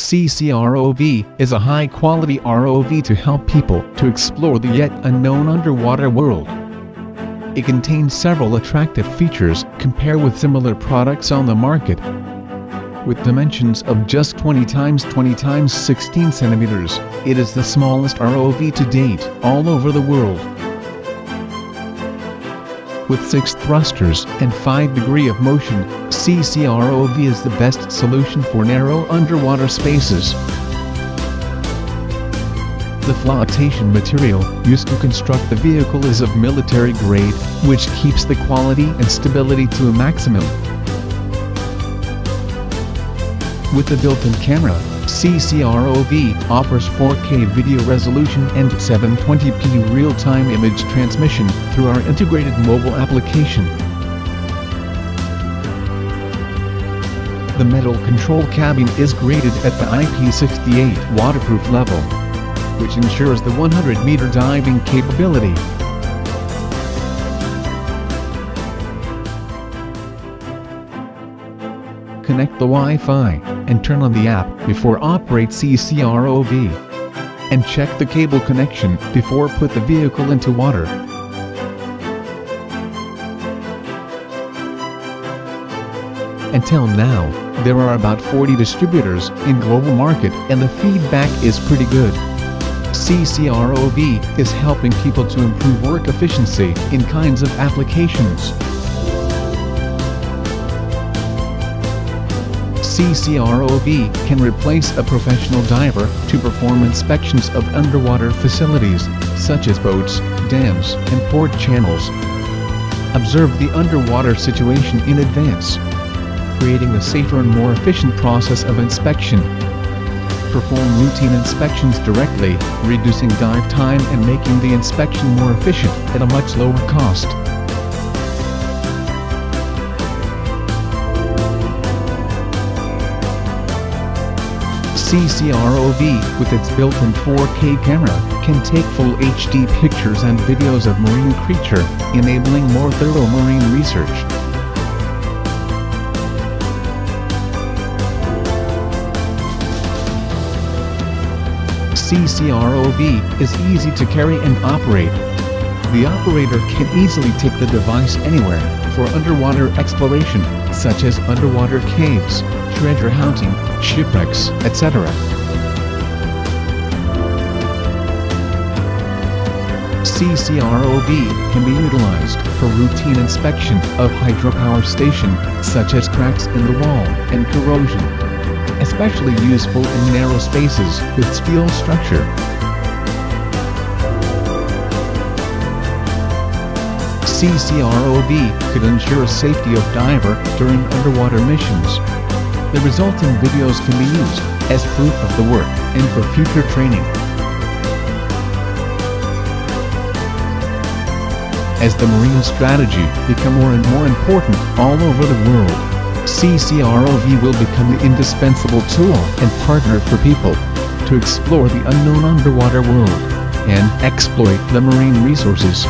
CCROV is a high-quality ROV to help people to explore the yet unknown underwater world. It contains several attractive features compared with similar products on the market. With dimensions of just 20 times 20 times 16 centimeters, it is the smallest ROV to date all over the world. With 6 thrusters and 5 degree of motion, CCROV is the best solution for narrow underwater spaces. The flotation material used to construct the vehicle is of military grade, which keeps the quality and stability to a maximum. With the built-in camera, CCROV offers 4K video resolution and 720p real-time image transmission through our integrated mobile application. The metal control cabin is graded at the IP68 waterproof level, which ensures the 100 meter diving capability. Connect the Wi-Fi and turn on the app before operate CCROV. And check the cable connection before put the vehicle into water. Until now, there are about 40 distributors in global market and the feedback is pretty good. CCROV is helping people to improve work efficiency in kinds of applications. CCROV can replace a professional diver to perform inspections of underwater facilities, such as boats, dams, and port channels. Observe the underwater situation in advance, creating a safer and more efficient process of inspection. Perform routine inspections directly, reducing dive time and making the inspection more efficient at a much lower cost. CCROV, with its built-in 4K camera, can take full HD pictures and videos of marine creature, enabling more thorough marine research. CCROV is easy to carry and operate. The operator can easily take the device anywhere, for underwater exploration, such as underwater caves, treasure hunting, shipwrecks, etc. CCROV can be utilized for routine inspection of hydropower station, such as cracks in the wall and corrosion. Especially useful in narrow spaces with steel structure. CCROV could ensure safety of diver during underwater missions. The resulting videos can be used as proof of the work and for future training. As the marine strategy become more and more important all over the world, CCROV will become the indispensable tool and partner for people to explore the unknown underwater world and exploit the marine resources.